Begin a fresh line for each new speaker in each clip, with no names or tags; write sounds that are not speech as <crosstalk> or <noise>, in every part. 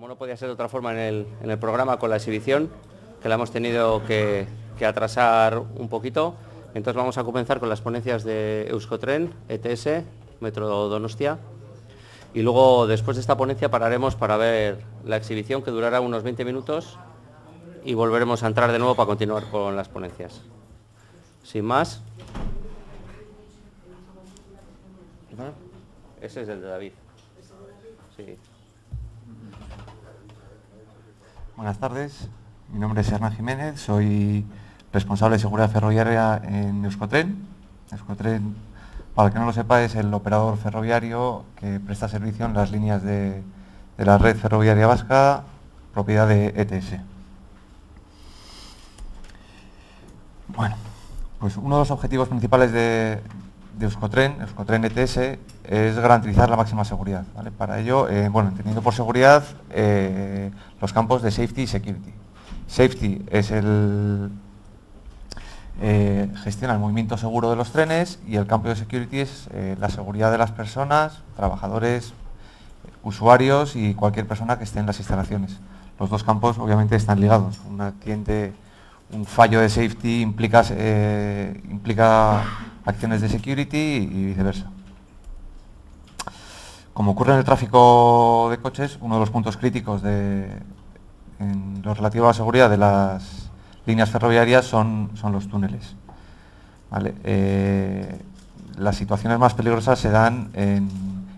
como no podía ser de otra forma en el, programa con la exhibición, que la hemos tenido que, atrasar un poquito. Entonces vamos a comenzar con las ponencias de Euskotren, ETS, Metro Donostia. Y luego, después de esta ponencia, pararemos para ver la exhibición, que durará unos 20 minutos, y volveremos a entrar de nuevo para continuar con las ponencias. Sin más. Ese es el de David. Sí.
Buenas tardes, mi nombre es Hernán Jiménez, soy responsable de seguridad ferroviaria en Euskotren. Euskotren, para el que no lo sepa, es el operador ferroviario que presta servicio en las líneas de, la red ferroviaria vasca, propiedad de ETS. Bueno, pues uno de los objetivos principales de, Euskotren, Euskotren ETS, es garantizar la máxima seguridad. Para ello, eh, bueno, entendiendo por seguridad eh, los campos de safety y security. Safety es el eh, gestiona el movimiento seguro de los trenes y el campo de security es la seguridad de las personas, trabajadores, usuarios y cualquier persona que esté en las instalaciones. Los dos campos obviamente están ligados. Un accidente, un fallo de safety implica, implica acciones de security y viceversa. Como ocurre en el tráfico de coches, uno de los puntos críticos en lo relativo a la seguridad de las líneas ferroviarias son, son los túneles. Eh, las situaciones más peligrosas se dan en,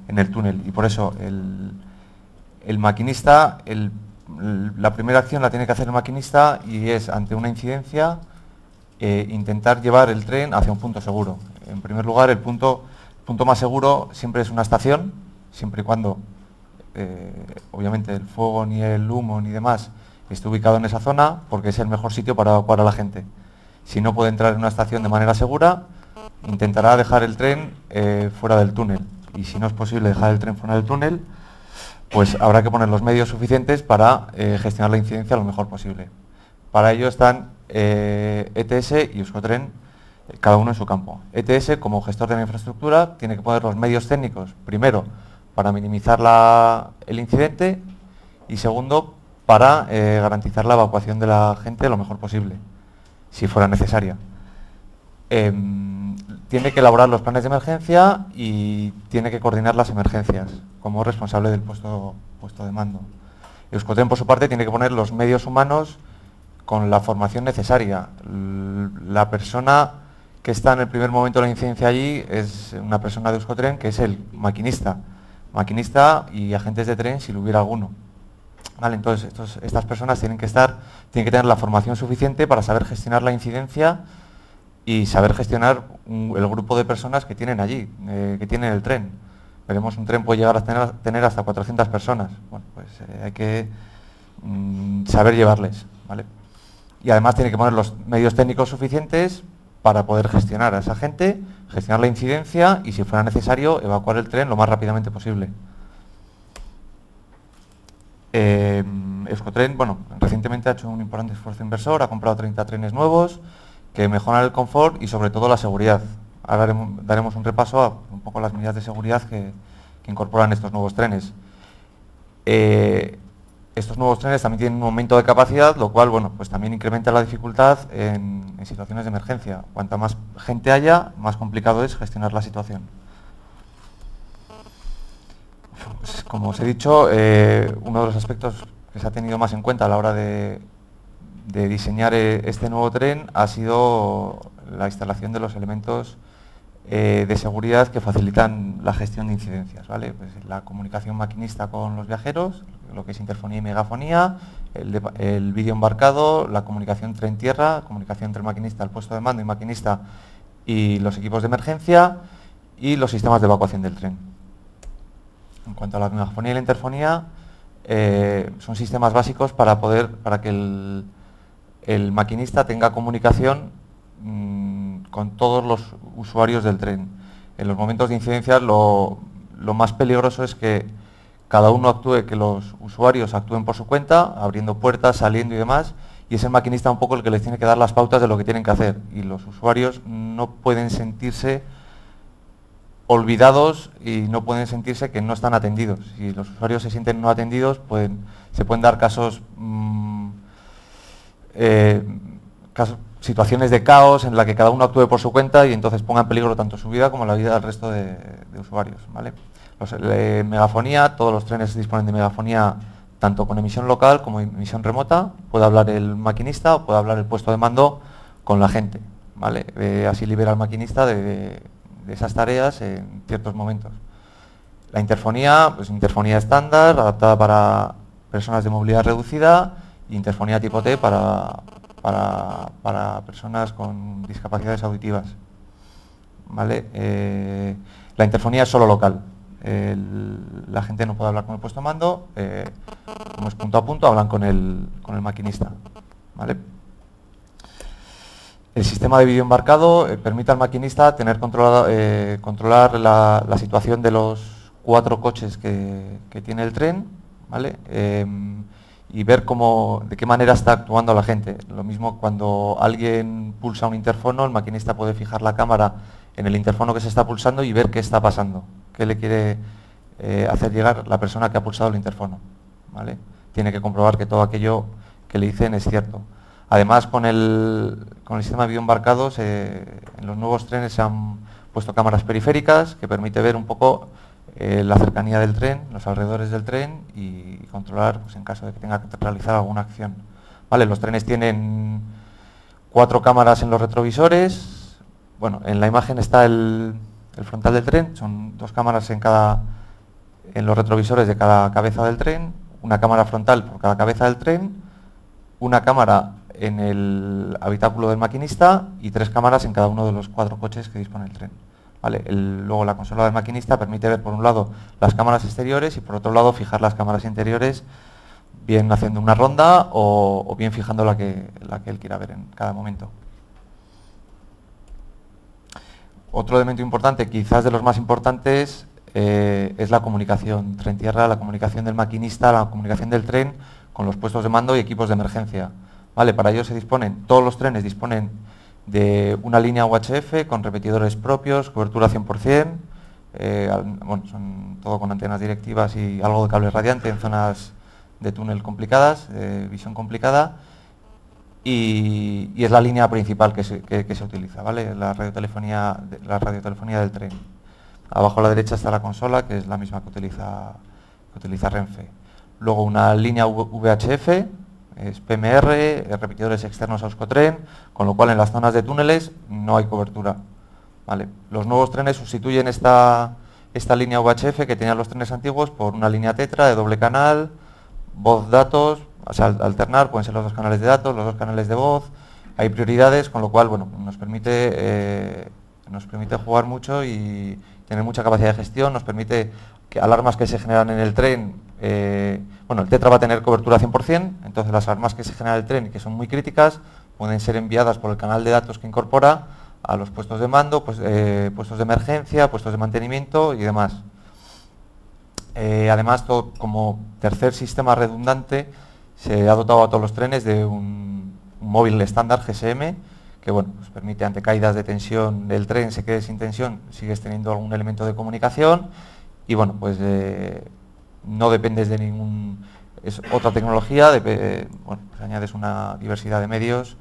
el túnel y por eso el, maquinista, la primera acción la tiene que hacer el maquinista y es ante una incidencia eh, intentar llevar el tren hacia un punto seguro. En primer lugar, el punto, punto más seguro siempre es una estación, siempre y cuando, eh, obviamente, el fuego, ni el humo, ni demás esté ubicado en esa zona, porque es el mejor sitio para evacuar a la gente. Si no puede entrar en una estación de manera segura, intentará dejar el tren eh, fuera del túnel. Y si no es posible dejar el tren fuera del túnel, pues habrá que poner los medios suficientes para gestionar la incidencia lo mejor posible. Para ello están ETS e y Euskotren, cada uno en su campo. ETS, como gestor de la infraestructura, tiene que poner los medios técnicos, primero, para minimizar el incidente y segundo, para eh, garantizar la evacuación de la gente lo mejor posible, si fuera necesaria. Em, tiene que elaborar los planes de emergencia y tiene que coordinar las emergencias como responsable del puesto, puesto de mando. Euskotren, por su parte, tiene que poner los medios humanos con la formación necesaria. La persona que está en el primer momento de la incidencia allí es una persona de Euskotren que es el maquinista maquinista y agentes de tren si lo hubiera alguno. Vale, entonces estas personas tienen que estar, tienen que tener la formación suficiente para saber gestionar la incidencia y saber gestionar el grupo de personas que tienen allí, eh, que tienen el tren. Veremos, un tren puede llegar a tener, hasta 400 personas. Bueno, pues eh, hay que mm, saber llevarles. ¿vale? Y además tiene que poner los medios técnicos suficientes para poder gestionar a esa gente, gestionar la incidencia y, si fuera necesario, evacuar el tren lo más rápidamente posible. Eh, bueno, recientemente ha hecho un importante esfuerzo inversor, ha comprado 30 trenes nuevos que mejoran el confort y sobre todo la seguridad. Ahora daremos, un repaso a un poco las medidas de seguridad que, incorporan estos nuevos trenes. Eh, estos nuevos trenes también tienen un aumento de capacidad, lo cual bueno, pues también incrementa la dificultad en, situaciones de emergencia. Cuanta más gente haya, más complicado es gestionar la situación. Pues, como os he dicho, eh, uno de los aspectos que se ha tenido más en cuenta a la hora de, diseñar eh, este nuevo tren ha sido la instalación de los elementos eh, de seguridad que facilitan la gestión de incidencias. ¿vale? Pues la comunicación maquinista con los viajeros, lo que es interfonía y megafonía, el, vídeo embarcado, la comunicación tren-tierra, comunicación entre el maquinista, el puesto de mando y maquinista y los equipos de emergencia y los sistemas de evacuación del tren. En cuanto a la megafonía y la interfonía, eh, son sistemas básicos para poder, para que el, maquinista tenga comunicación mm, con todos los usuarios del tren. En los momentos de incidencia lo más peligroso es que cada uno actúe, que los usuarios actúen por su cuenta, abriendo puertas, saliendo y demás, y es el maquinista un poco el que les tiene que dar las pautas de lo que tienen que hacer. Y los usuarios no pueden sentirse olvidados y no pueden sentirse que no están atendidos. Si los usuarios se sienten no atendidos, se pueden dar casos, mm, eh, situaciones de caos en la que cada uno actúe por su cuenta y entonces ponga en peligro tanto su vida como la vida del resto de, usuarios. ¿vale? Megafonía, todos los trenes disponen de megafonía tanto con emisión local como emisión remota. Puede hablar el maquinista o puede hablar el puesto de mando con la gente. ¿vale? Eh, así libera al maquinista de, esas tareas en ciertos momentos. La interfonía, pues interfonía estándar, adaptada para personas de movilidad reducida, e interfonía tipo T para, para, personas con discapacidades auditivas. ¿Vale? Eh, la interfonía es solo local. La gente no puede hablar con el puesto mando, eh, como es punto a punto, hablan con el, con el maquinista. ¿Vale? El sistema de vídeo embarcado eh, permite al maquinista tener eh, controlar la, situación de los cuatro coches que, tiene el tren, ¿vale? Y ver cómo, de qué manera está actuando la gente. Lo mismo cuando alguien pulsa un interfono, el maquinista puede fijar la cámara en el interfono que se está pulsando y ver qué está pasando, qué le quiere eh, hacer llegar la persona que ha pulsado el interfono. ¿vale? Tiene que comprobar que todo aquello que le dicen es cierto. Además, con el, sistema de vídeo embarcado, en los nuevos trenes se han puesto cámaras periféricas que permite ver un poco eh, la cercanía del tren, los alrededores del tren y controlar pues, en caso de que tenga que realizar alguna acción. Vale, los trenes tienen cuatro cámaras en los retrovisores. Bueno, en la imagen está el, el frontal del tren, son dos cámaras en cada en los retrovisores de cada cabeza del tren, una cámara frontal por cada cabeza del tren, una cámara en el habitáculo del maquinista y tres cámaras en cada uno de los cuatro coches que dispone el tren. Vale, luego la consola del maquinista permite ver por un lado las cámaras exteriores y por otro lado fijar las cámaras interiores, bien haciendo una ronda o, bien fijando la que, la que él quiera ver en cada momento. Otro elemento importante, quizás de los más importantes, eh, es la comunicación tren-tierra, la comunicación del maquinista, la comunicación del tren con los puestos de mando y equipos de emergencia. Vale, para ello se disponen, todos los trenes disponen de una línea UHF con repetidores propios, cobertura 100%, eh, son todo con antenas directivas y algo de cable radiante en zonas de túnel complicadas, de visión complicada, y, es la línea principal que se, utiliza, ¿vale? La radiotelefonía, la radiotelefonía del tren. Abajo a la derecha está la consola, que es la misma que utiliza, que utiliza Renfe. Luego una línea VHF, es PMR, repetidores externos a Euskotren, con lo cual en las zonas de túneles no hay cobertura. ¿vale? Los nuevos trenes sustituyen esta, esta línea VHF que tenían los trenes antiguos por una línea tetra de doble canal, voz datos, alternar, pueden ser los dos canales de datos, los dos canales de voz, hay prioridades, con lo cual bueno, nos, permite, eh, nos permite jugar mucho y tener mucha capacidad de gestión, nos permite que alarmas que se generan en el tren eh, bueno, el Tetra va a tener cobertura 100%, entonces las armas que se genera el tren y que son muy críticas pueden ser enviadas por el canal de datos que incorpora a los puestos de mando, pues, eh, puestos de emergencia, puestos de mantenimiento y demás. Además, como tercer sistema redundante, se ha dotado a todos los trenes de un, móvil estándar GSM, que bueno, pues permite ante caídas de tensión del tren, se quede sin tensión, sigues teniendo algún elemento de comunicación y bueno, pues no dependes de ningún... Es otra tecnología, de, bueno, pues añades una diversidad de medios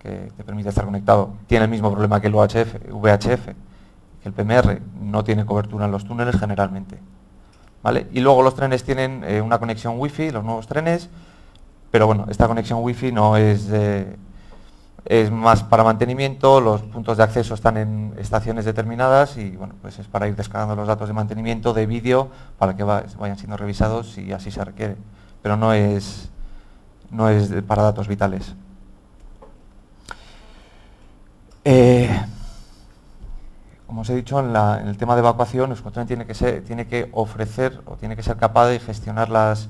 que te permite estar conectado. Tiene el mismo problema que el VHF, VHF que el PMR, no tiene cobertura en los túneles generalmente. ¿Vale? Y luego los trenes tienen eh, una conexión wifi, los nuevos trenes, pero bueno, esta conexión wifi no es es más para mantenimiento, los puntos de acceso están en estaciones determinadas y bueno, pues es para ir descargando los datos de mantenimiento de vídeo para que vayan siendo revisados si así se requiere, pero no es, no es para datos vitales. Eh, como os he dicho, en, el tema de evacuación, Euskotren tiene que, ofrecer o tiene que ser capaz de gestionar las,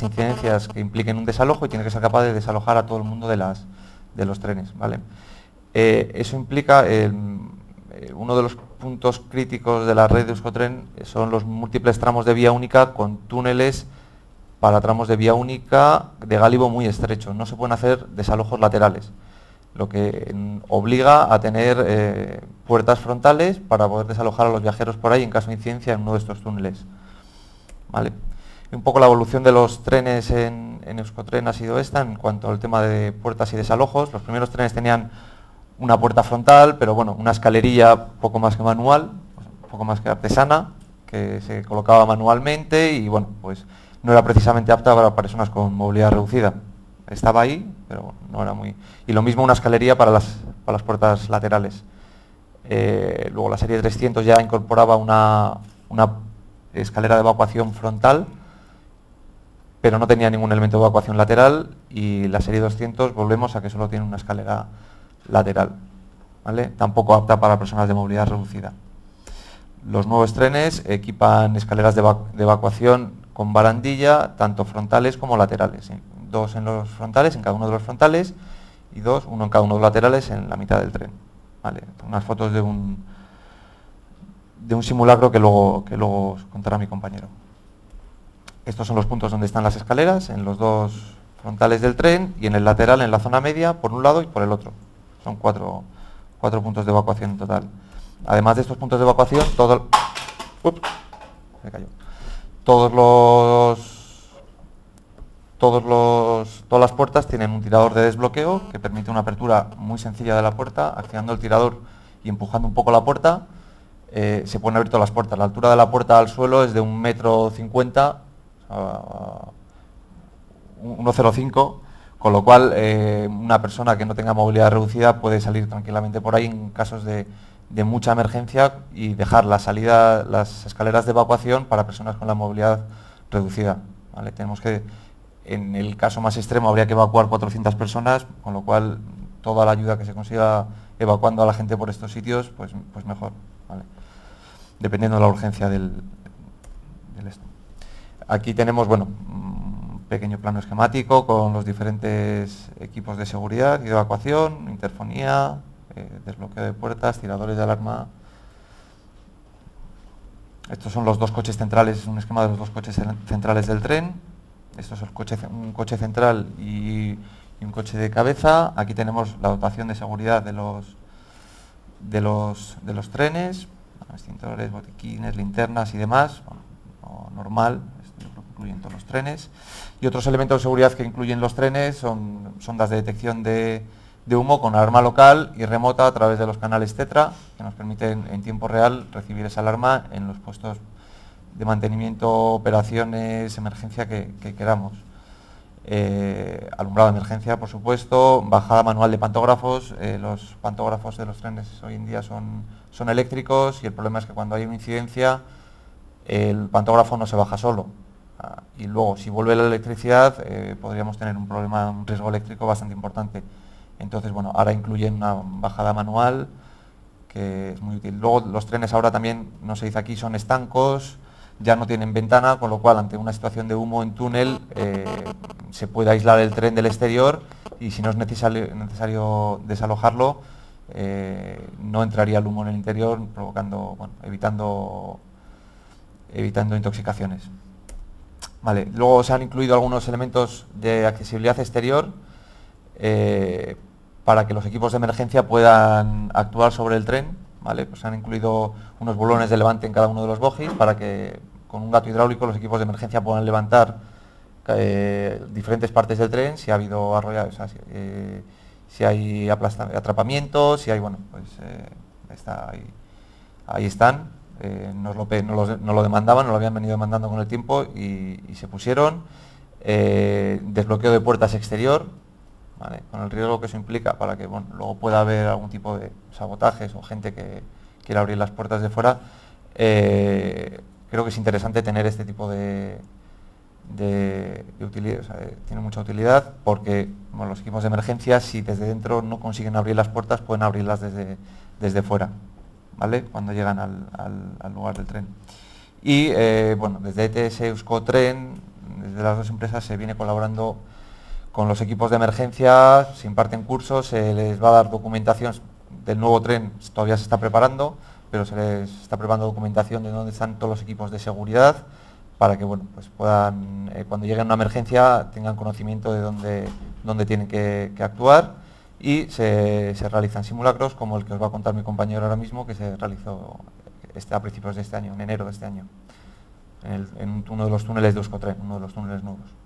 incidencias que impliquen un desalojo y tiene que ser capaz de desalojar a todo el mundo de los trenes. Eh, eso implica, eh, uno de los puntos críticos de la red de Euskotren son los múltiples tramos de vía única con túneles para tramos de vía única de gálibo muy estrecho. No se pueden hacer desalojos laterales. Lo que obliga a tener eh, puertas frontales para poder desalojar a los viajeros por ahí en caso de incidencia en uno de estos túneles. ¿Vale? Un poco la evolución de los trenes en, en Euskotren ha sido esta en cuanto al tema de puertas y desalojos. Los primeros trenes tenían una puerta frontal, pero bueno, una escalerilla poco más que manual, poco más que artesana, que se colocaba manualmente y bueno, pues no era precisamente apta para personas con movilidad reducida. Estaba ahí, pero no era muy... Y lo mismo una escalería para las, para las puertas laterales. Eh, luego la serie 300 ya incorporaba una, una escalera de evacuación frontal, pero no tenía ningún elemento de evacuación lateral y la serie 200 volvemos a que solo tiene una escalera lateral, ¿vale? tampoco apta para personas de movilidad reducida. Los nuevos trenes equipan escaleras de, evacuación con barandilla, tanto frontales como laterales. Dos en los frontales, en cada uno de los frontales, y dos, uno en cada uno de los laterales en la mitad del tren. ¿vale? Unas fotos de un, de un simulacro que luego, que luego os contará mi compañero. Estos son los puntos donde están las escaleras, en los dos frontales del tren y en el lateral, en la zona media, por un lado y por el otro. Son cuatro, puntos de evacuación en total. Además de estos puntos de evacuación, todo, todos los todos los, todas las puertas tienen un tirador de desbloqueo que permite una apertura muy sencilla de la puerta, accionando el tirador y empujando un poco la puerta, eh, se pueden abrir todas las puertas. La altura de la puerta al suelo es de un metro cincuenta, 1,05 con lo cual, eh, una persona que no tenga movilidad reducida puede salir tranquilamente por ahí en casos de, mucha emergencia y dejar la salida, las escaleras de evacuación para personas con la movilidad reducida. Tenemos que, en el caso más extremo, habría que evacuar 400 personas, con lo cual toda la ayuda que se consiga evacuando a la gente por estos sitios, pues, pues mejor, dependiendo de la urgencia del, del esto. Aquí tenemos, bueno, pequeño plano esquemático con los diferentes equipos de seguridad y de evacuación, interfonía, eh, desbloqueo de puertas, tiradores de alarma. Estos son los dos coches centrales, un esquema de los dos coches centrales del tren. Esto es un coche central y, un coche de cabeza. Aquí tenemos la dotación de seguridad de los, de los, de los trenes, extintores, botiquines, linternas y demás. normal, incluyen todos los trenes. Y otros elementos de seguridad que incluyen los trenes son sondas de detección de, humo con alarma local y remota a través de los canales TETRA, que nos permiten en tiempo real recibir esa alarma en los puestos de mantenimiento, operaciones, emergencia que, queramos. Eh, alumbrado de emergencia, por supuesto, bajada manual de pantógrafos. Eh, los pantógrafos de los trenes hoy en día son, son eléctricos y el problema es que cuando hay una incidencia el pantógrafo no se baja solo, Ah, y luego, si vuelve la electricidad, eh, podríamos tener un problema, un riesgo eléctrico bastante importante. Entonces, bueno, ahora incluyen una bajada manual, que es muy útil. Luego, los trenes ahora también, no se dice aquí, son estancos, ya no tienen ventana, con lo cual, ante una situación de humo en túnel, eh, se puede aislar el tren del exterior y si no es necesario, desalojarlo, eh, no entraría el humo en el interior, provocando, evitando, evitando intoxicaciones. Luego se han incluido algunos elementos de accesibilidad exterior eh, para que los equipos de emergencia puedan actuar sobre el tren. ¿Vale? Pues se han incluido unos bolones de levante en cada uno de los bogies para que con un gato hidráulico los equipos de emergencia puedan levantar eh, diferentes partes del tren, si ha habido arrollados, eh, si hay atrapamientos, si hay, bueno, pues está ahí, están eh, nos, lo, lo, demandaban, nos lo habían venido demandando con el tiempo y, se pusieron. Eh, desbloqueo de puertas exterior, con el riesgo que eso implica para que luego pueda haber algún tipo de sabotajes o gente que quiera abrir las puertas de fuera. Eh, creo que es interesante tener este tipo de, de, utilidad, tiene mucha utilidad porque los equipos de emergencia, si desde dentro no consiguen abrir las puertas, pueden abrirlas desde, desde fuera. Cuando llegan al, lugar del tren. Y eh, bueno, desde ETS Euskotren, desde las dos empresas se viene colaborando con los equipos de emergencia, se imparten cursos, se les va a dar documentación del nuevo tren, todavía se está preparando, pero se les está preparando documentación de dónde están todos los equipos de seguridad para que bueno, pues puedan, eh, cuando llegue una emergencia, tengan conocimiento de dónde, dónde tienen que, actuar y se, realizan simulacros como el que os va a contar mi compañero ahora mismo, que se realizó este, a principios de este año, en enero de este año, en, uno de los túneles de Euskotren, uno de los túneles nuevos.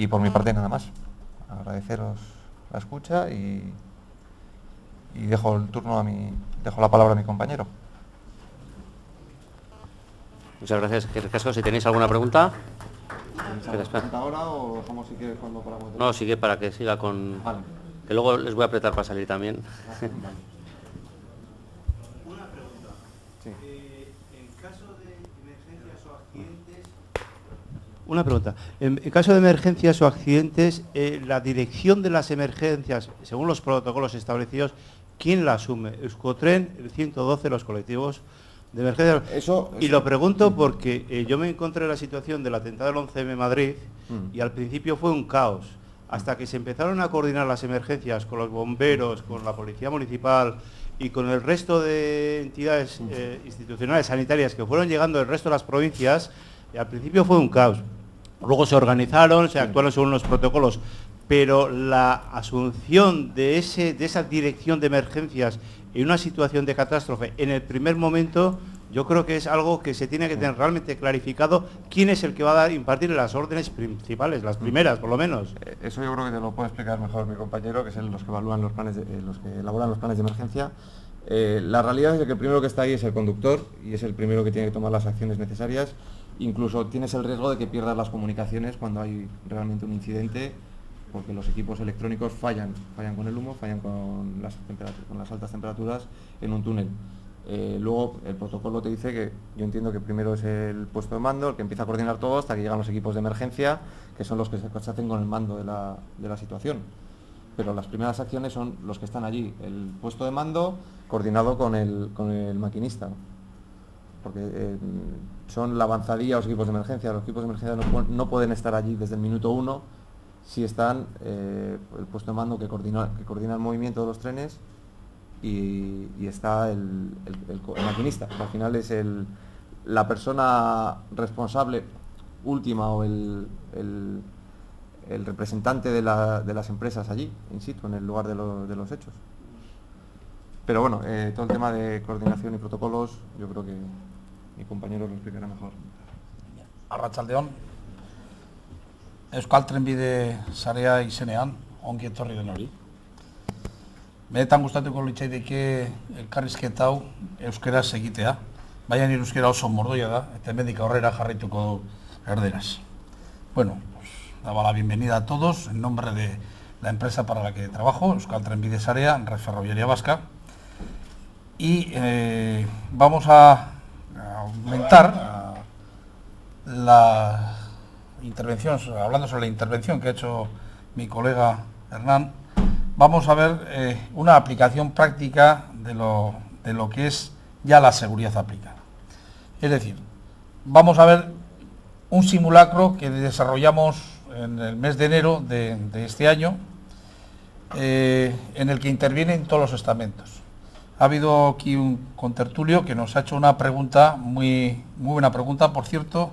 Y por mi parte nada más. Agradeceros la escucha y, y dejo el turno a mi, dejo la palabra a mi compañero.
Muchas gracias, Casco. Si tenéis alguna pregunta.
ahora o dejamos si quieres cuando
No, sigue para que siga con... Que luego les voy a apretar para salir también
pregunta. Eh, en caso de emergencias o accidentes... Una pregunta. En, caso de emergencias o accidentes, eh, la dirección de las emergencias, según los protocolos establecidos, ¿quién la asume? Euskotren, el 112, los colectivos de emergencia. Eso, y lo pregunto porque eh, yo me encontré en la situación del atentado del 11M Madrid mm. y al principio fue un caos. Hasta que se empezaron a coordinar las emergencias con los bomberos, con la policía municipal y con el resto de entidades mm. eh, institucionales sanitarias que fueron llegando del resto de las provincias, y al principio fue un caos. Luego se organizaron, se actuaron según los protocolos, pero la asunción de, ese, de esa dirección de emergencias en una situación de catástrofe en el primer momento, yo creo que es algo que se tiene que tener realmente clarificado quién es el que va a impartir las órdenes principales, las primeras por lo menos.
Eh, eso yo creo que te lo puede explicar mejor mi compañero, que es los que evalúan los planes, eh, los que elaboran los planes de emergencia. Eh, la realidad es que el primero que está ahí es el conductor y es el primero que tiene que tomar las acciones necesarias. Incluso tienes el riesgo de que pierdas las comunicaciones cuando hay realmente un incidente porque los equipos electrónicos fallan, fallan con el humo, fallan con las, altas temperaturas en un túnel. Eh, luego el protocolo te dice que yo entiendo que primero es el puesto de mando el que empieza a coordinar todo hasta que llegan los equipos de emergencia, que son los que se hacen con el mando de la, situación. Pero las primeras acciones son los que están allí, el puesto de mando coordinado con el maquinista. Porque eh, son la avanzadilla los equipos de emergencia. Los equipos de emergencia no, pueden estar allí desde el minuto uno si están eh, el puesto de mando que coordina, que el movimiento de los trenes y, está el, maquinista, al final es la persona responsable última o el, representante de, las empresas allí, in situ, en el lugar de, los hechos. Pero bueno, eh, todo el tema de coordinación y protocolos, yo creo que mi compañero lo explicará mejor.
Arrachaldeón. Euskal Trenbide sarea izenean, ongi etorri den hori. Benetan gustatuko litzaideke elkarrizketa hau euskera egitea, baina nire euskera oso mordoia da, eta hemendik aurrera jarraituko du erderaz. Bueno, pues, daba la bienvenida a todos en nombre de la empresa para la que trabajo, Euskal Trenbide Sarea, Red Ferroviaria Vasca, y eh, vamos a, aumentar la intervención, hablando sobre la intervención que ha hecho mi colega Hernán, vamos a ver eh, una aplicación práctica de lo, de lo que es ya la seguridad aplicada. Es decir, vamos a ver un simulacro que desarrollamos en el mes de enero de, este año, eh, en el que intervienen todos los estamentos. Ha habido aquí un contertulio que nos ha hecho una pregunta, muy, muy buena pregunta, por cierto,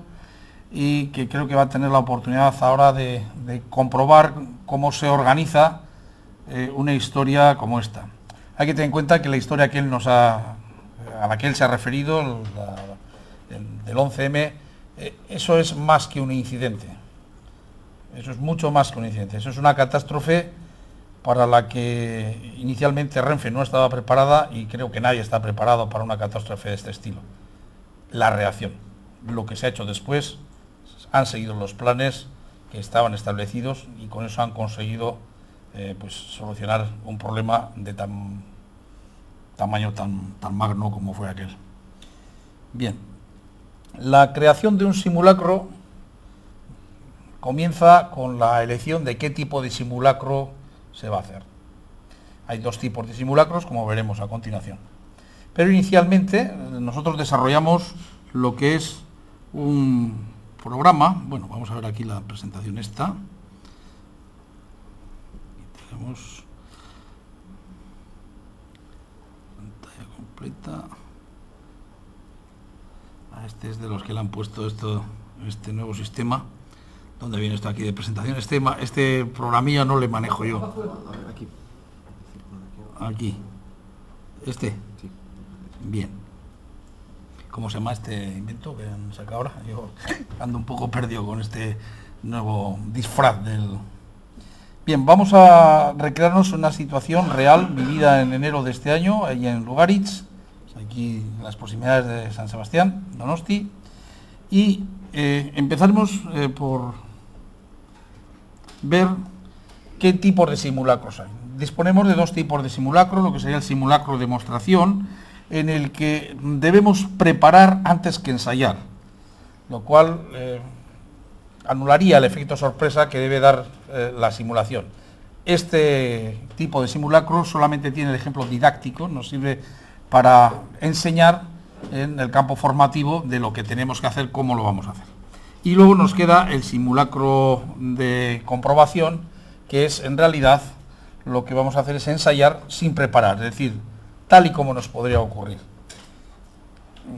y que creo que va a tener la oportunidad ahora de, comprobar cómo se organiza eh, una historia como esta. Hay que tener en cuenta que la historia a la que él se ha referido, del 11M, eh, eso es más que un incidente. Eso es mucho más que un incidente. Eso es una catástrofe para la que inicialmente Renfe no estaba preparada y creo que nadie está preparado para una catástrofe de este estilo. La reacción. Lo que se ha hecho después han seguido los planes que estaban establecidos y con eso han conseguido eh, pues, solucionar un problema de tan tamaño tan, tan magno como fue aquel. Bien, la creación de un simulacro comienza con la elección de qué tipo de simulacro se va a hacer. Hay dos tipos de simulacros, como veremos a continuación. Pero inicialmente nosotros desarrollamos lo que es un programa, bueno, vamos a ver aquí la presentación esta. Tenemos pantalla completa. Ah, este es de los que le han puesto esto, este nuevo sistema. ¿Dónde viene esto aquí de presentación? Este, este programilla no le manejo yo.
Aquí.
Aquí. ¿Este? Bien. ¿Cómo se llama este invento que han sacado ahora? Yo ando un poco perdido con este nuevo disfraz del... Bien, vamos a recrearnos una situación real vivida en enero de este año, ahí en Lugaritz, aquí en las proximidades de San Sebastián, Donosti, y eh, empezaremos eh, por ver qué tipos de simulacros hay. Disponemos de dos tipos de simulacro, lo que sería el simulacro de demostración, en el que debemos preparar antes que ensayar, lo cual eh, anularía el efecto sorpresa que debe dar eh, la simulación. Este tipo de simulacro solamente tiene el ejemplo didáctico, nos sirve para enseñar en el campo formativo de lo que tenemos que hacer, cómo lo vamos a hacer. Y luego nos queda el simulacro de comprobación, que es en realidad lo que vamos a hacer es ensayar sin preparar, es decir, tal y como nos podría ocurrir.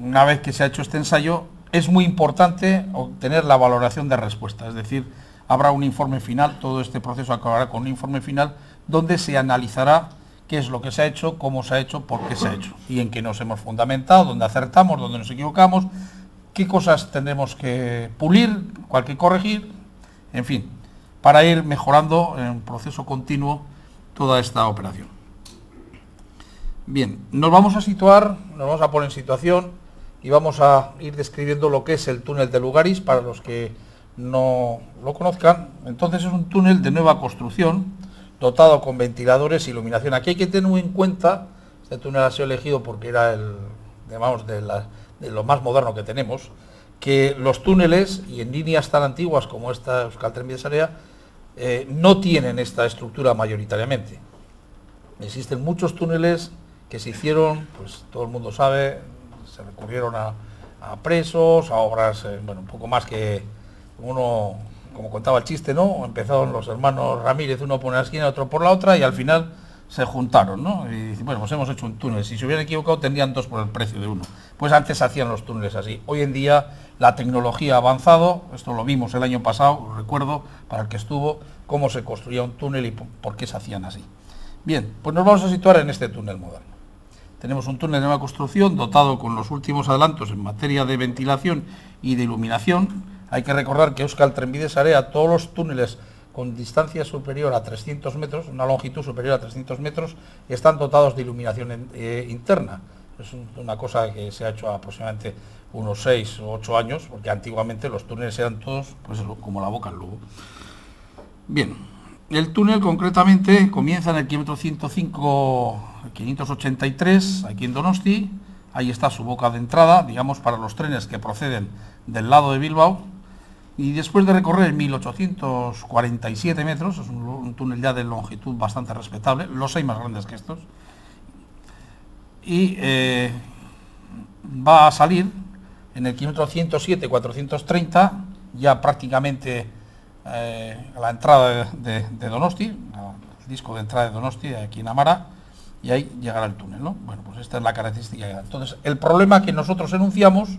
Una vez que se ha hecho este ensayo, es muy importante obtener la valoración de respuesta, es decir, habrá un informe final, todo este proceso acabará con un informe final donde se analizará qué es lo que se ha hecho, cómo se ha hecho, por qué se ha hecho y en qué nos hemos fundamentado, dónde acertamos, dónde nos equivocamos, qué cosas tendremos que pulir, cuál que corregir, en fin, para ir mejorando en proceso continuo toda esta operación. Bien, nos vamos a situar, nos vamos a poner en situación y vamos a ir describiendo lo que es el túnel de Lugaris para los que no lo conozcan. Entonces es un túnel de nueva construcción dotado con ventiladores e iluminación. Aquí hay que tener en cuenta, este túnel ha sido elegido porque era el, digamos, de, la- de lo más moderno que tenemos, que los túneles, y en líneas tan antiguas como esta Euskal Trenbide Sarea, eh, no tienen esta estructura mayoritariamente. Existen muchos túneles que se hicieron, pues todo el mundo sabe, se recurrieron a, a presos, a obras, eh, bueno, un poco más que uno, como contaba el chiste, ¿no? Empezaron los hermanos Ramírez, uno por una esquina, otro por la otra, y al final se juntaron, ¿no? Y bueno, pues hemos hecho un túnel. Si se hubieran equivocado, tendrían dos por el precio de uno. Pues antes se hacían los túneles así. Hoy en día la tecnología ha avanzado, esto lo vimos el año pasado, recuerdo, para el que estuvo, cómo se construía un túnel y por- por qué se hacían así. Bien, pues nos vamos a situar en este túnel moderno. Tenemos un túnel de nueva construcción dotado con los últimos adelantos en materia de ventilación y de iluminación. Hay que recordar que Euskal Trenbide Sarea, todos los túneles con distancia superior a 300 metros, una longitud superior a 300 metros, están dotados de iluminación eh, interna. Es un- una cosa que se ha hecho aproximadamente unos 6 o 8 años, porque antiguamente los túneles eran todos pues, como la boca al lobo. Bien, el túnel concretamente comienza en el kilómetro 105, 583, aquí en Donosti. Ahí está su boca de entrada, digamos, para los trenes que proceden del lado de Bilbao. Y después de recorrer 1847 metros, es un, túnel ya de longitud bastante respetable, los hay más grandes que estos, y eh, va a salir en el kilómetro 107-430, ya prácticamente eh, a la entrada de, de- Donosti, al disco de entrada de Donosti, aquí en Amara, y ahí llegará el túnel, ¿no? Bueno, pues esta es la característica. Entonces, el problema que nosotros enunciamos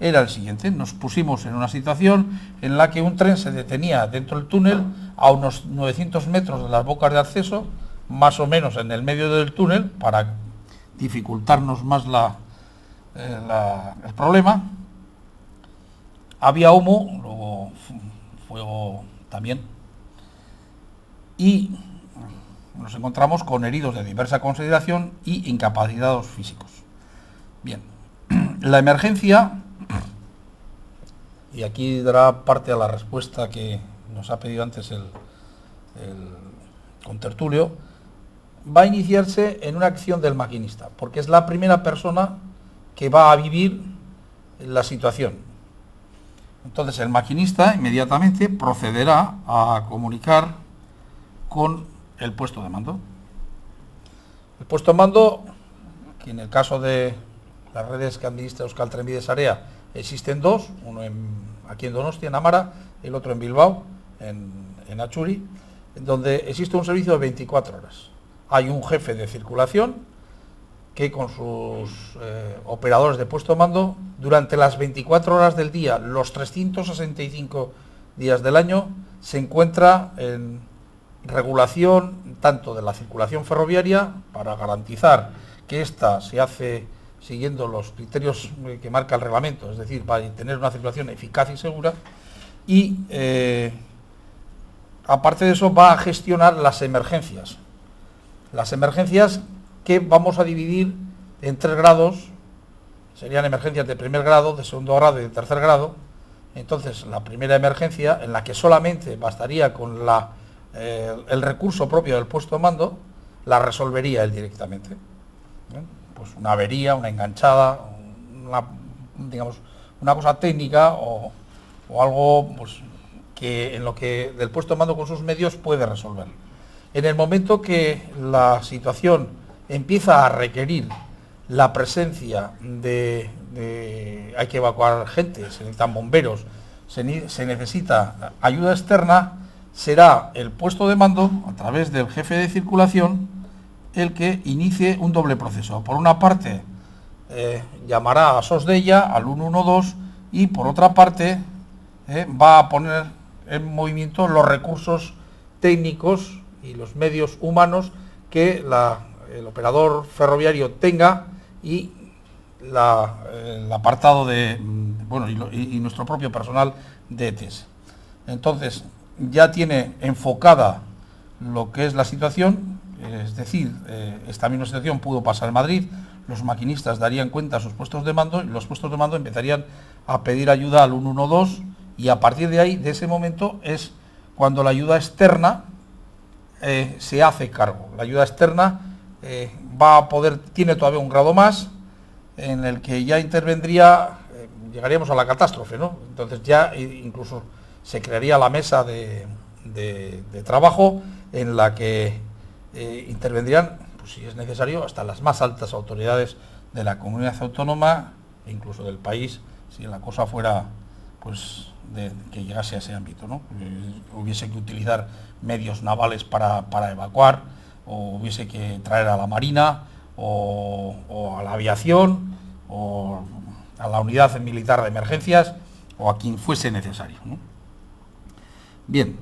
era el siguiente. Nos pusimos en una situación en la que un tren se detenía dentro del túnel a unos 900 metros de las bocas de acceso, más o menos en el medio del túnel, para dificultarnos más la, eh, el problema. Había humo, luego fu- fuego también, y nos encontramos con heridos de diversa consideración y incapacitados físicos. Bien, <clears throat> la emergencia, y aquí dará parte a la respuesta que nos ha pedido antes el, contertulio, va a iniciarse en una acción del maquinista, porque es la primera persona que va a vivir la situación. Entonces el maquinista inmediatamente procederá a comunicar con el puesto de mando. El puesto de mando, que en el caso de las redes que administra Euskal Trenbide Sarea existen dos, uno en- aquí en Donostia, en Amara, el otro en Bilbao, en, en Achuri, donde existe un servicio de 24 horas. Hay un jefe de circulación que con sus eh, operadores de puesto de mando, durante las 24 horas del día, los 365 días del año, se encuentra en regulación tanto de la circulación ferroviaria para garantizar que ésta se hace siguiendo los criterios eh, que marca el reglamento, es decir, para tener una circulación eficaz y segura, y eh, aparte de eso va a gestionar las emergencias. Las emergencias que vamos a dividir en tres grados, serían emergencias de primer grado, de segundo grado y de tercer grado. Entonces, la primera emergencia, en la que solamente bastaría con la, eh, el recurso propio del puesto de mando, la resolvería él directamente. Pues una avería, una enganchada, una, digamos, una cosa técnica o, o algo pues, que en lo que del puesto de mando con sus medios puede resolver. En el momento que la situación empieza a requerir la presencia de, hay que evacuar gente, se necesitan bomberos, se, necesita ayuda externa, será el puesto de mando, a través del jefe de circulación, el que inicie un doble proceso. Por una parte, eh, llamará a SOSDEIA, al 112, y por otra parte, eh, va a poner en movimiento los recursos técnicos y los medios humanos que el operador ferroviario tenga y el apartado de, mm, bueno, y, nuestro propio personal de ETS. Entonces, ya tiene enfocada lo que es la situación, es decir, eh, esta misma situación pudo pasar en Madrid, los maquinistas darían cuenta a sus puestos de mando y los puestos de mando empezarían a pedir ayuda al 112 y a partir de ahí, de ese momento, es cuando la ayuda externa eh, se hace cargo. La ayuda externa eh, va a poder, tiene todavía un grado más, en el que ya intervendría, llegaríamos a la catástrofe, ¿no? Entonces ya incluso se crearía la mesa de, trabajo en la que eh, intervendrían, pues, si es necesario, hasta las más altas autoridades de la comunidad autónoma e incluso del país, si la cosa fuera pues de, que llegase a ese ámbito, ¿no? hubiese que utilizar medios navales para, para evacuar, o hubiese que traer a la Marina o, a la aviación o a la unidad militar de emergencias o a quien fuese necesario. Bien,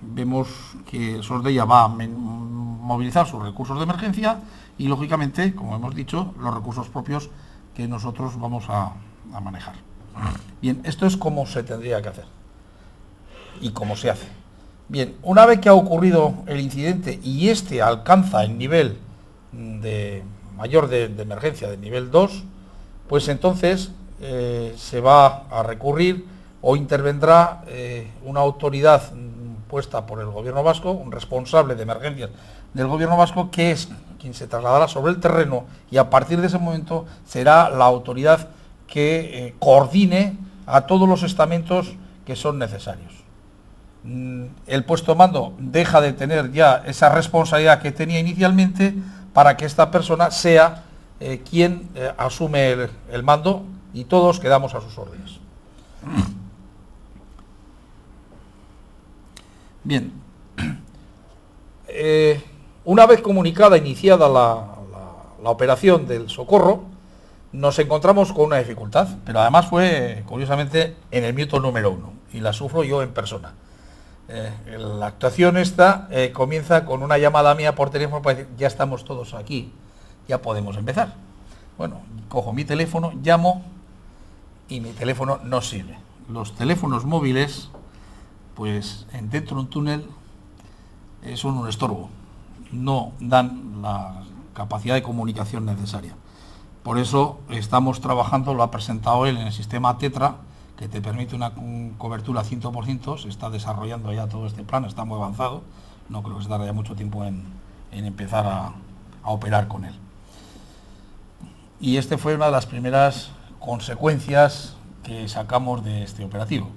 vemos que Sordella va a movilizar sus recursos de emergencia y lógicamente, como hemos dicho, los recursos propios que nosotros vamos a, a manejar. Bien, esto es como se tendría que hacer y cómo se hace. Bien, una vez que ha ocurrido el incidente y este alcanza el nivel de mayor de, emergencia, de nivel 2, pues entonces eh, se va a recurrir o intervendrá eh, una autoridad puesta por el gobierno vasco, un responsable de emergencias del gobierno vasco, que es quien se trasladará sobre el terreno y a partir de ese momento será la autoridad que eh, coordine a todos los estamentos que son necesarios. Mm, el puesto de mando deja de tener ya esa responsabilidad que tenía inicialmente para que esta persona sea eh, quien eh, asume el, mando y todos quedamos a sus órdenes. Bien, <clears throat> eh, una vez comunicada, iniciada la, la operación del socorro, nos encontramos con una dificultad, pero además fue, curiosamente, en el minuto número uno, y la sufro yo en persona. Eh, la actuación esta eh, comienza con una llamada mía por teléfono para decir, ya estamos todos aquí, ya podemos empezar. Bueno, cojo mi teléfono, llamo y mi teléfono no sirve. Los teléfonos móviles, pues en dentro de un túnel, son un estorbo. No dan la capacidad de comunicación necesaria. Por eso estamos trabajando, lo ha presentado él en el sistema Tetra, que te permite una cobertura 100%, se está desarrollando ya todo este plan, está muy avanzado, no creo que se tarde ya mucho tiempo en, empezar a, operar con él. Y este fue una de las primeras consecuencias que sacamos de este operativo.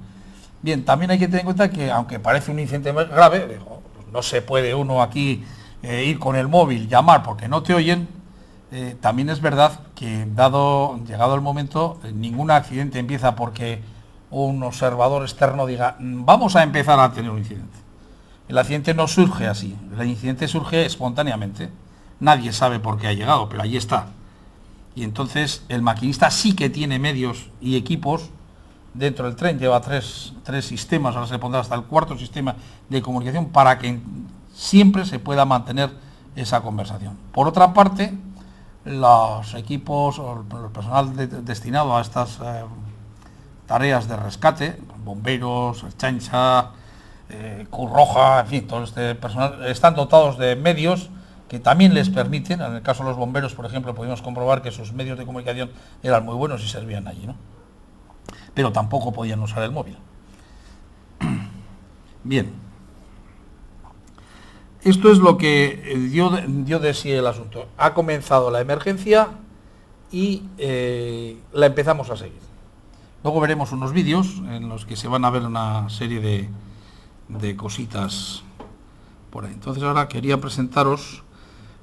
Bien, también hay que tener en cuenta que aunque parece un incidente grave, no se puede uno aquí eh, ir con el móvil, llamar porque no te oyen, eh, también es verdad que dado llegado el momento, eh, ningún accidente empieza porque un observador externo diga mm, vamos a empezar a tener un incidente. El accidente no surge así, el incidente surge espontáneamente. Nadie sabe por qué ha llegado, pero ahí está. Y entonces el maquinista sí que tiene medios y equipos dentro del tren, lleva tres, tres sistemas, ahora se pondrá hasta el cuarto sistema de comunicación para que siempre se pueda mantener esa conversación. Por otra parte, los equipos o el personal destinado a estas eh, tareas de rescate, bomberos, chancha, eh, Cruz Roja, en fin, todo este personal, están dotados de medios que también les permiten, en el caso de los bomberos, por ejemplo, pudimos comprobar que sus medios de comunicación eran muy buenos y servían allí, ¿no? Pero tampoco podían usar el móvil. <clears throat> Bien. Esto es lo que dio, dio de sí el asunto. Ha comenzado la emergencia y eh, la empezamos a seguir. Luego veremos unos vídeos en los que se van a ver una serie de, de cositas por ahí. Entonces ahora quería presentaros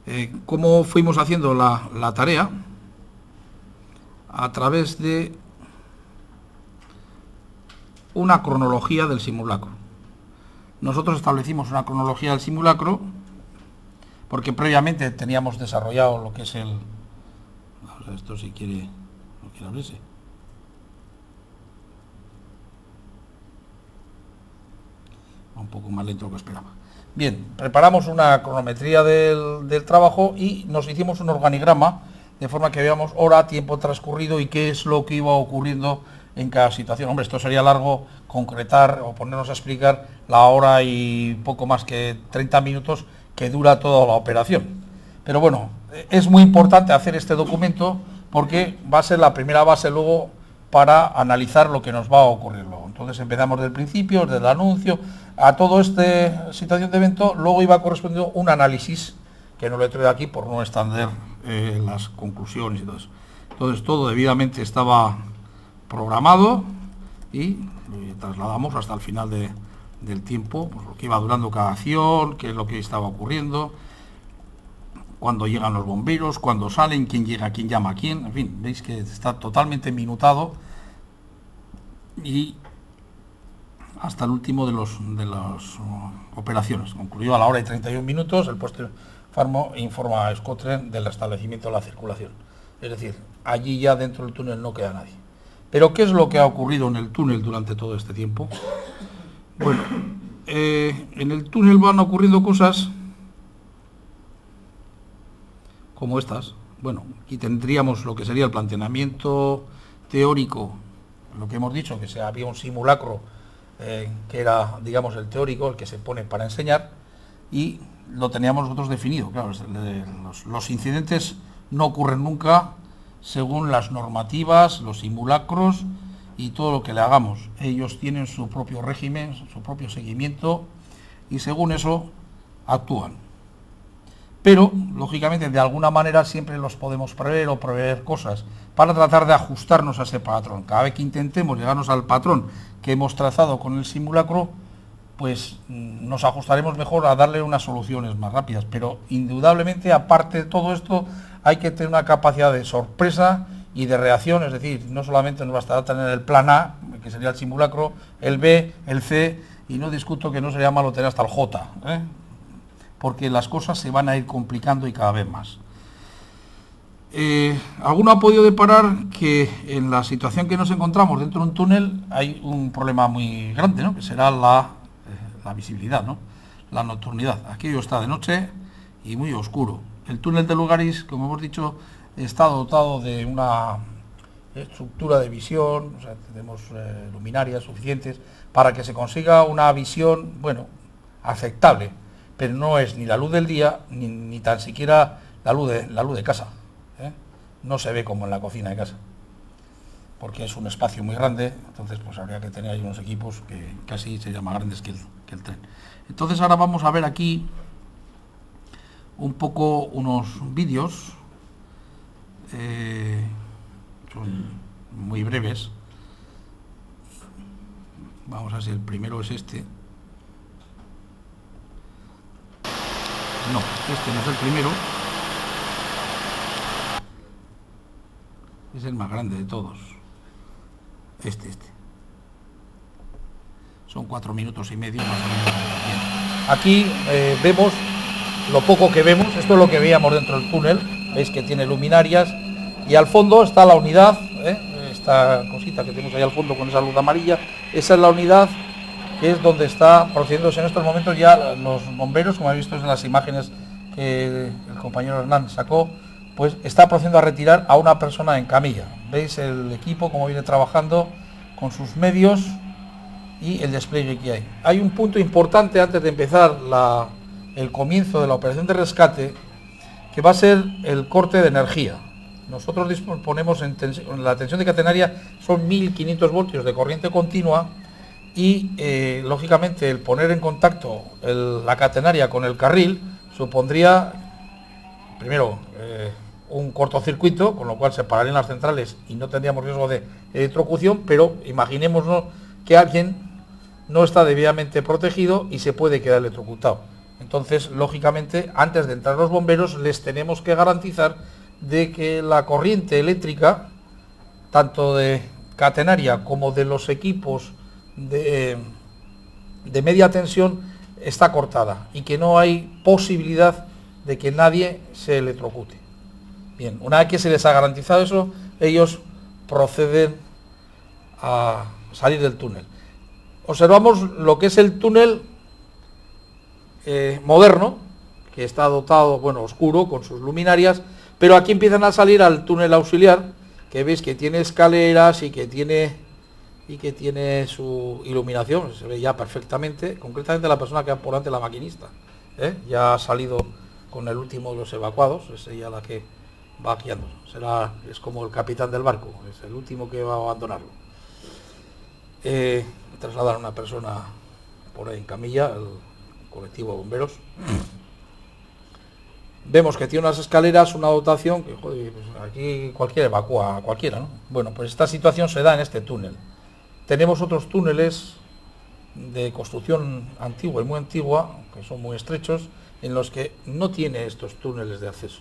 eh, cómo fuimos haciendo la, la tarea a través de una cronología del simulacro. Nosotros establecimos una cronología del simulacro porque previamente teníamos desarrollado lo que es el... esto si quiere, no. Un poco más lento lo que esperaba. Bien, preparamos una cronometría del, del trabajo y nos hicimos un organigrama de forma que veamos hora, tiempo transcurrido y qué es lo que iba ocurriendo en cada situación. Hombre, esto sería largo concretar o ponernos a explicar la hora y poco más que 30 minutos que dura toda la operación. Pero bueno, es muy importante hacer este documento porque va a ser la primera base luego para analizar lo que nos va a ocurrir luego. Entonces empezamos del principio, desde el anuncio, a toda esta situación de evento, luego iba correspondiendo un análisis, que no lo he traído aquí por no extender eh, las conclusiones y todo eso. Entonces todo debidamente estaba programado y trasladamos hasta el final del tiempo, pues, lo que iba durando cada acción, qué es lo que estaba ocurriendo, cuando llegan los bomberos, cuando salen, quién llega, quién llama a quién, en fin, veis que está totalmente minutado y hasta el último de los de las uh, operaciones. Concluyó a la hora y 31 minutos, el puesto Farmo informa a Scotren del restablecimiento de la circulación. Es decir, allí ya dentro del túnel no queda nadie. Pero ¿qué es lo que ha ocurrido en el túnel durante todo este tiempo? Bueno, eh, en el túnel van ocurriendo cosas como estas. Bueno, aquí tendríamos lo que sería el planteamiento teórico, lo que hemos dicho, que había un simulacro eh, que era, digamos, el teórico, el que se pone para enseñar, y lo teníamos nosotros definido. Claro, los incidentes no ocurren nunca según las normativas, los simulacros y todo lo que le hagamos. Ellos tienen su propio régimen, su propio seguimiento y según eso actúan pero lógicamente de alguna manera siempre los podemos prever o prever cosas para tratar de ajustarnos a ese patrón. Cada vez que intentemos llegarnos al patrón que hemos trazado con el simulacro, pues mm, nos ajustaremos mejor a darle unas soluciones más rápidas. Pero indudablemente, aparte de todo esto, hay que tener una capacidad de sorpresa y de reacción, es decir, no solamente nos bastará tener el plan A, que sería el simulacro, el B, el C, y no discuto que no sería malo tener hasta el J. ¿eh? porque las cosas se van a ir complicando y cada vez más. Eh, alguno ha podido deparar que en la situación que nos encontramos dentro de un túnel hay un problema muy grande, ¿no? que será la, eh, visibilidad, ¿no? la nocturnidad. Aquello está de noche y muy oscuro. El túnel de Lugaris, como hemos dicho, está dotado de una estructura de visión, tenemos eh, luminarias suficientes para que se consiga una visión, bueno, aceptable pero no es ni la luz del día, ni, tan siquiera la luz de, la luz de casa. ¿eh? No se ve como en la cocina de casa, porque es un espacio muy grande, entonces pues habría que tener ahí unos equipos que casi serían más grandes que el, tren. Entonces ahora vamos a ver aquí un poco unos vídeos, eh, son muy breves, vamos a ver el primero es este, No, este no es el primero. Es el más grande de todos. Este, este. Son cuatro minutos y medio más o menos. Aquí eh, vemos lo poco que vemos. Esto es lo que veíamos dentro del túnel. Veis que tiene luminarias. Y al fondo está la unidad. ¿eh? esta cosita que tenemos ahí al fondo con esa luz amarilla, esa es la unidad que es donde está procediéndose en estos momentos ya los bomberos, como habéis visto en las imágenes que el compañero Hernán sacó, pues está procediendo a retirar a una persona en camilla. Veis el equipo como viene trabajando con sus medios y el despliegue que hay. Hay un punto importante antes de empezar el comienzo de la operación de rescate, que va a ser el corte de energía. Nosotros disponemos en, la tensión de catenaria son 1500 voltios de corriente continua y eh, lógicamente el poner en contacto la catenaria con el carril supondría primero eh, un cortocircuito, con lo cual se pararían las centrales y no tendríamos riesgo de electrocución, pero imaginémonos que alguien no está debidamente protegido y se puede quedar electrocutado. Entonces, lógicamente, antes de entrar los bomberos, les tenemos que garantizar de que la corriente eléctrica, tanto de catenaria como de los equipos de, de media tensión, está cortada y que no hay posibilidad de que nadie se electrocute. Bien, una vez que se les ha garantizado eso, ellos proceden a salir del túnel. Observamos lo que es el túnel eh, moderno, que está dotado, bueno, oscuro, con sus luminarias, pero aquí empiezan a salir al túnel auxiliar, que veis que tiene escaleras y que tiene y que tiene su iluminación, se ve ya perfectamente, concretamente la persona que va por delante, la maquinista, ¿eh? ya ha salido con el último de los evacuados, es ella la que va guiando, será, es como el capitán del barco, es el último que va a abandonarlo. Eh, trasladar a una persona por ahí en camilla, colectivo de bomberos. Vemos que tiene unas escaleras, una dotación, que joder, pues aquí cualquiera evacúa a cualquiera, ¿no? Bueno, pues esta situación se da en este túnel. Tenemos otros túneles de construcción antigua y muy antigua, que son muy estrechos, en los que no tiene estos túneles de acceso.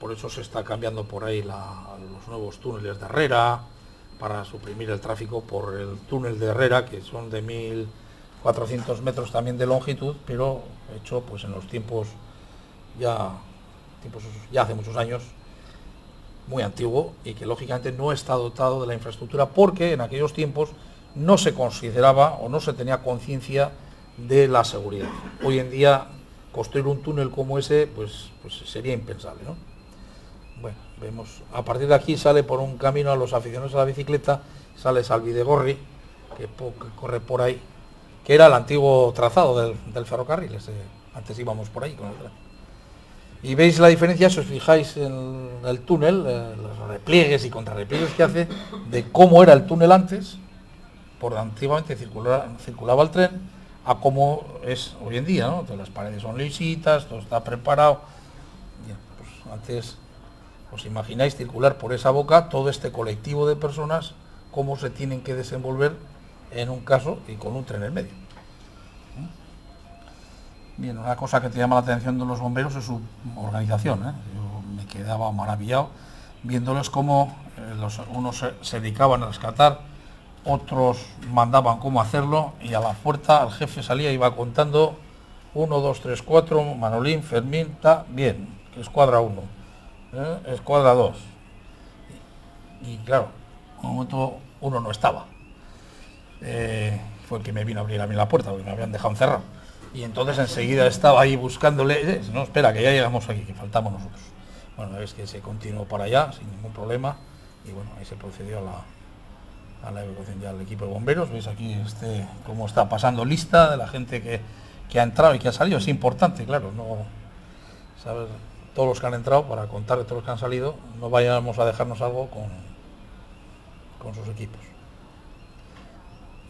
Por eso se está cambiando por ahí los nuevos túneles de Herrera, para suprimir el tráfico por el túnel de Herrera, que son de 1.400 metros también de longitud, pero hecho pues en los tiempos ya, tiempos ya hace muchos años, muy antiguo y que lógicamente no está dotado de la infraestructura porque en aquellos tiempos no se consideraba o no se tenía conciencia de la seguridad. Hoy en día construir un túnel como ese pues, pues sería impensable. ¿no? Bueno, vemos, a partir de aquí sale por un camino a los aficionados a la bicicleta, sale Salvidegorri, que, que corre por ahí, que era el antiguo trazado del, ferrocarril, antes íbamos por ahí con el tren. Y veis la diferencia, si os fijáis en el túnel, eh, los repliegues y contrarrepliegues que hace, de cómo era el túnel antes, por antiguamente circulaba, el tren, a cómo es hoy en día, ¿no? Las paredes son lisitas, todo está preparado. pues antes ¿Os imagináis circular por esa boca todo este colectivo de personas, cómo se tienen que desenvolver en un caso y con un tren en medio? ¿Eh? Bien, una cosa que te llama la atención de los bomberos es su organización. ¿eh? Yo me quedaba maravillado viéndoles cómo eh, los, unos se, dedicaban a rescatar, otros mandaban cómo hacerlo y a la puerta el jefe salía y iba contando 1, 2, 3, 4, Manolín, Fermín, está bien, escuadra 1 ¿eh? escuadra 2. Y, claro, en un momento uno no estaba. Eh, fue el que me vino a abrir a mí la puerta, porque me habían dejado encerrado. Y entonces enseguida estaba ahí buscándole, eh, no, espera, que ya llegamos aquí, que faltamos nosotros. Bueno, es que se continuó para allá sin ningún problema y bueno, ahí se procedió a la, a la evacuación ya del equipo de bomberos. Veis aquí este cómo está pasando lista de la gente que, que ha entrado y que ha salido. Es importante, claro, no ¿sabes? todos los que han entrado, para contar de todos los que han salido, no vayamos a dejarnos algo con, con sus equipos.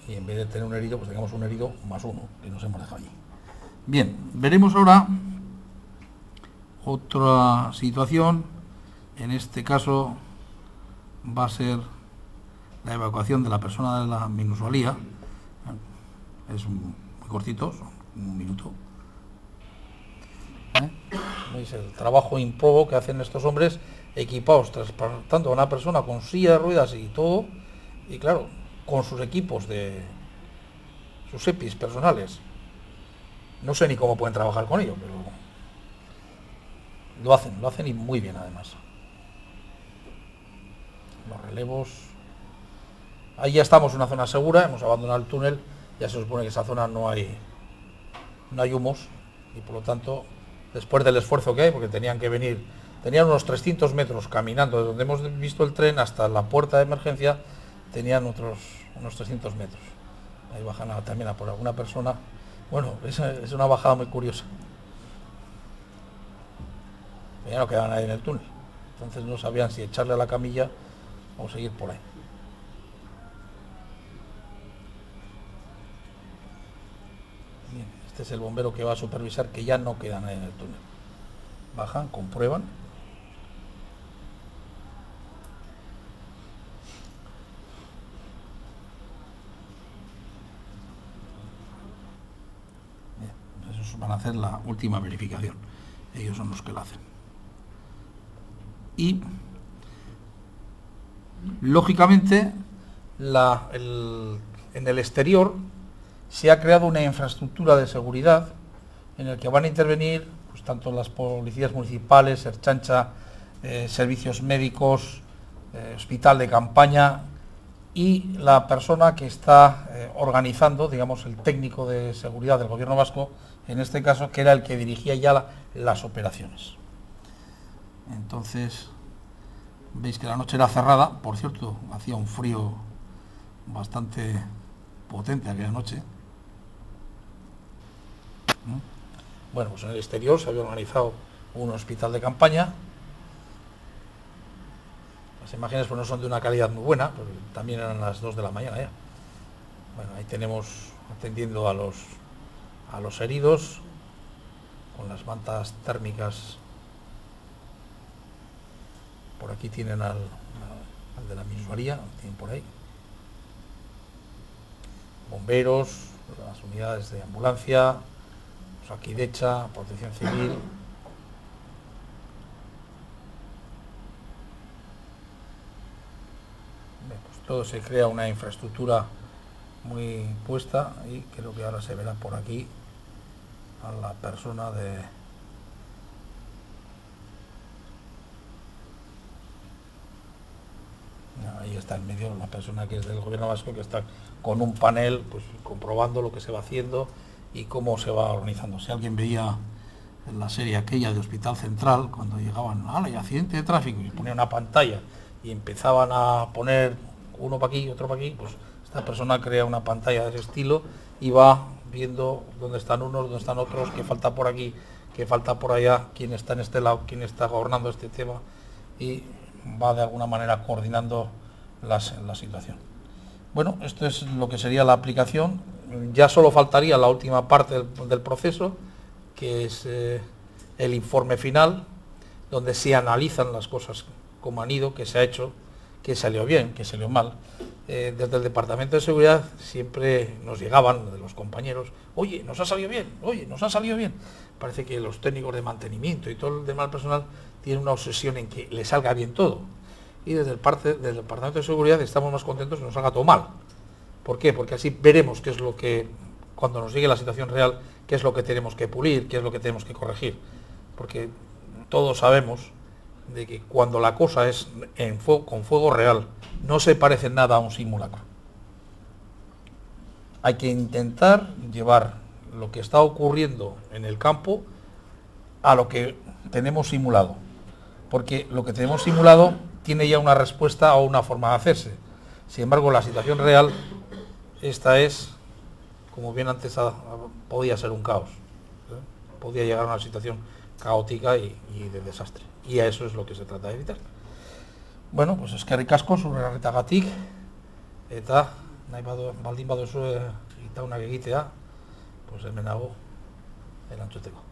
Y en vez de tener un herido, pues tengamos un herido más uno, que nos hemos dejado allí. Bien, veremos ahora otra situación. En este caso va a ser la evacuación de la persona de la minusvalía. Es muy cortito, un minuto. ¿Eh? el trabajo improbo que hacen estos hombres equipados, tanto a una persona con silla de ruedas y todo, y claro, con sus equipos de sus EPIs personales. No sé ni cómo pueden trabajar con ello, pero lo hacen, lo hacen y muy bien además. los relevos. Ahí ya estamos en una zona segura, hemos abandonado el túnel, ya se supone que esa zona no hay, no hay humos y por lo tanto, después del esfuerzo que hay, porque tenían que venir, tenían unos 300 metros caminando de donde hemos visto el tren hasta la puerta de emergencia, tenían otros unos 300 metros. Ahí bajan también a por alguna persona. Bueno, es, es una bajada muy curiosa. Ya no quedaba nadie en el túnel. Entonces no sabían si echarle a la camilla o seguir por ahí. Bien, este es el bombero que va a supervisar que ya no queda nadie en el túnel. Bajan, comprueban. Bien, esos van a hacer la última verificación. Ellos son los que la hacen. Y lógicamente la- en el exterior se ha creado una infraestructura de seguridad en el que van a intervenir pues, tanto las policías municipales, Erchancha, eh, servicios médicos, eh, hospital de campaña y la persona que está eh, organizando, digamos, el técnico de seguridad del gobierno vasco, en este caso, que era el que dirigía ya la- las operaciones. Entonces, veis que la noche era cerrada, por cierto, hacía un frío bastante potente aquella noche. ¿Mm? Bueno, pues en el exterior se había organizado un hospital de campaña. Las imágenes pues no son de una calidad muy buena, también eran las 2 de la mañana ya. Bueno, ahí tenemos atendiendo a los, a los heridos con las mantas térmicas por aquí tienen al, al- de la minuaría, lo tienen por ahí. Bomberos, las unidades de ambulancia, Saquidecha, Protección Civil. Todo se crea una infraestructura muy puesta y creo que ahora se verá por aquí a la persona de, Ahí está en medio la persona que es del gobierno vasco que está con un panel pues comprobando lo que se va haciendo y cómo se va organizando. Si alguien veía en la serie aquella de Hospital Central, cuando llegaban, ¡ah, hay accidente de tráfico! y ponía una pantalla y empezaban a poner uno para aquí, otro para aquí, pues esta persona crea una pantalla de ese estilo y va viendo dónde están unos, dónde están otros, qué falta por aquí, qué falta por allá, quién está en este lado, quién está gobernando este tema y va de alguna manera coordinando las- la situación. Bueno, esto es lo que sería la aplicación. Ya solo faltaría la última parte del, proceso, que es eh, el informe final, donde se analizan las cosas como han ido, qué se ha hecho, qué salió bien, qué salió mal. Eh, desde el Departamento de Seguridad siempre nos llegaban de los compañeros, oye, nos ha salido bien, oye, nos ha salido bien. Parece que los técnicos de mantenimiento y todo el demás personal tienen una obsesión en que le salga bien todo. Y desde el parte del Departamento de Seguridad estamos más contentos que nos salga todo mal. ¿Por qué? Porque así veremos qué es lo que, cuando nos llegue la situación real, qué es lo que tenemos que pulir, qué es lo que tenemos que corregir. Porque todos sabemos de que cuando la cosa es en fuego, con fuego real, no se parece nada a un simulacro. Hay que intentar llevar lo que está ocurriendo en el campo a lo que tenemos simulado. Porque lo que tenemos simulado tiene ya una respuesta o una forma de hacerse. Sin embargo, la situación real, esta es, como bien antes podía ser un caos. ¿eh? Podía llegar a una situación caótica y, y de desastre. Y a eso es lo que se trata de evitar. Bueno, pues eskerrik asko zure arretagatik eta nahi badu, baldin baduzue itaunak egitea, pues hemen nago erantzuteko.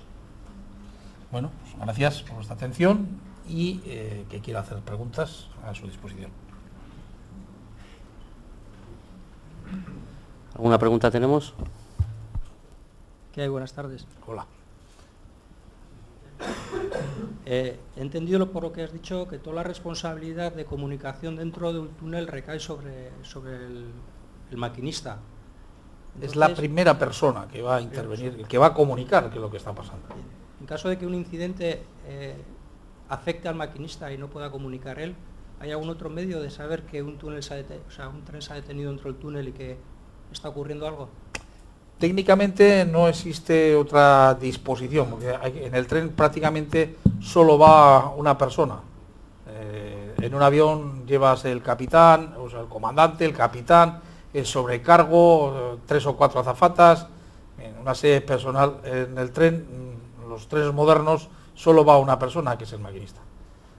Bueno, pues gracias por vuestra atención y eh, que quiera hacer preguntas a su disposición.
¿Alguna pregunta tenemos?
¿Qué hay? Buenas tardes.
Hola. <coughs>
Eh, entendido por lo que has dicho que toda la responsabilidad de comunicación dentro de un túnel recae sobre, sobre el, el maquinista.
Es la primera persona que va a intervenir, que va a comunicar qué es lo que está pasando.
En caso de que un incidente eh, afecte al maquinista y no pueda comunicar él, ¿Hay algún otro medio de saber que un túnel se ha o sea, un tren se ha detenido dentro del túnel y que está ocurriendo algo?
Técnicamente no existe otra disposición, porque en el tren prácticamente solo va una persona. Eh, en un avión llevas el capitán, el comandante, el capitán, el sobrecargo, tres o cuatro azafatas, en una sede personal. En el tren, mm, los trenes modernos, solo va una persona, que es el maquinista.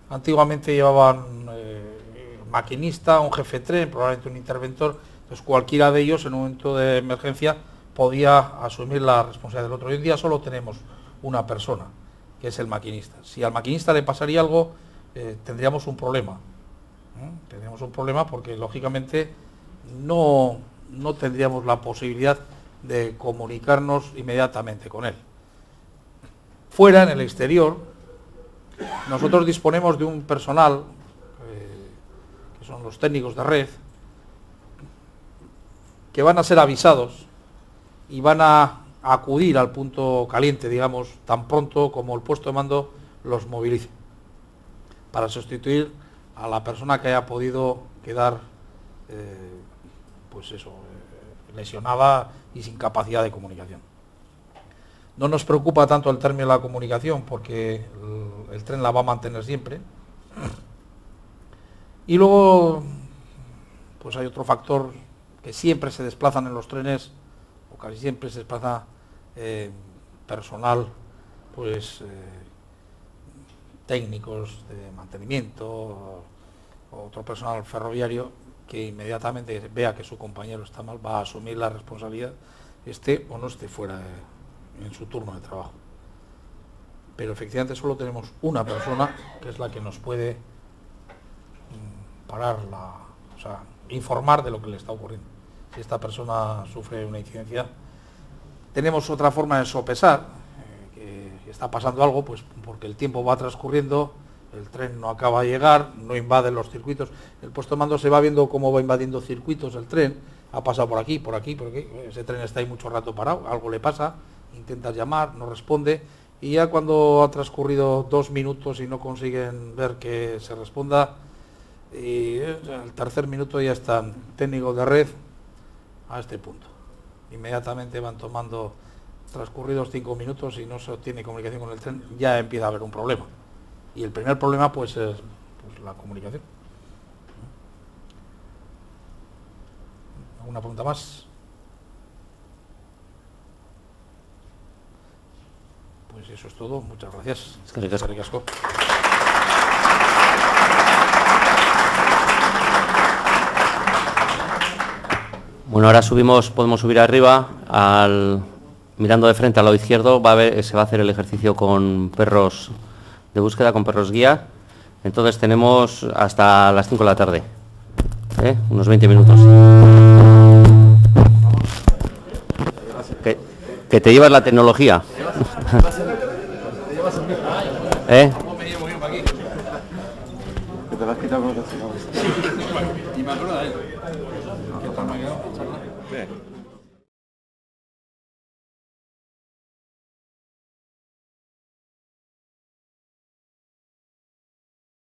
Antiguamente llevaban eh, maquinista, un jefe tren, probablemente un interventor, pues cualquiera de ellos en un momento de emergencia podía asumir la responsabilidad del otro. Hoy en día solo tenemos una persona, que es el maquinista. Si al maquinista le pasaría algo, eh, tendríamos un problema. ¿eh? Tendríamos un problema porque, lógicamente, no, no tendríamos la posibilidad de comunicarnos inmediatamente con él. Fuera, en el exterior, nosotros disponemos de un personal, eh, que son los técnicos de red, que van a ser avisados y van a acudir al punto caliente, digamos, tan pronto como el puesto de mando los movilice, para sustituir a la persona que haya podido quedar, eh, pues eso, eh, lesionada y sin capacidad de comunicación. No nos preocupa tanto el término de la comunicación porque el, el tren la va a mantener siempre. Y luego, pues hay otro factor que siempre se desplazan en los trenes casi siempre se desplaza eh, personal, pues eh, técnicos de mantenimiento, otro personal ferroviario que inmediatamente vea que su compañero está mal, va a asumir la responsabilidad, esté o no esté fuera en su turno de trabajo. Pero efectivamente solo tenemos una persona que es la que nos puede mm, parar o sea, informar de lo que le está ocurriendo si esta persona sufre una incidencia. Tenemos otra forma de sopesar, eh, que está pasando algo, pues porque el tiempo va transcurriendo, el tren no acaba de llegar, no invade los circuitos. El puesto de mando se va viendo cómo va invadiendo circuitos el tren, ha pasado por aquí, por aquí, por aquí, ese tren está ahí mucho rato parado, algo le pasa, intentas llamar, no responde, y ya cuando ha transcurrido dos minutos y no consiguen ver que se responda, y al tercer minuto ya están técnicos de red a este punto. Inmediatamente van tomando, transcurridos cinco minutos y no se obtiene comunicación con el tren, ya empieza a haber un problema. Y el primer problema pues es pues, la comunicación. ¿Alguna pregunta más? Pues eso es todo. Muchas gracias.
Es que Bueno, ahora subimos, podemos subir arriba, al, mirando de frente al lado izquierdo, va a se va a hacer el ejercicio con perros de búsqueda, con perros guía. Entonces tenemos hasta las 5 de la tarde, ¿eh? unos 20 minutos. Que, te llevas la tecnología. <laughs> ¿Eh?